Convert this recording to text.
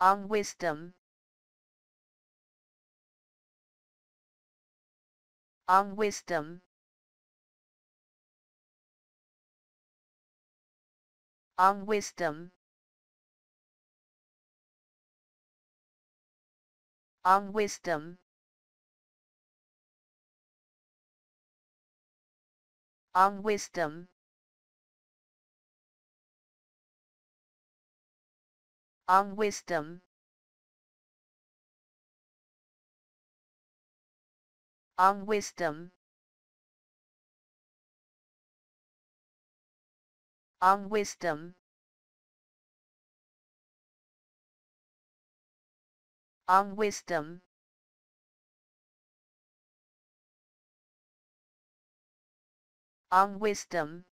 of wisdom, of wisdom, of wisdom, of wisdom, of wisdom. of wisdom. Of wisdom. Of wisdom. Of wisdom. Of wisdom.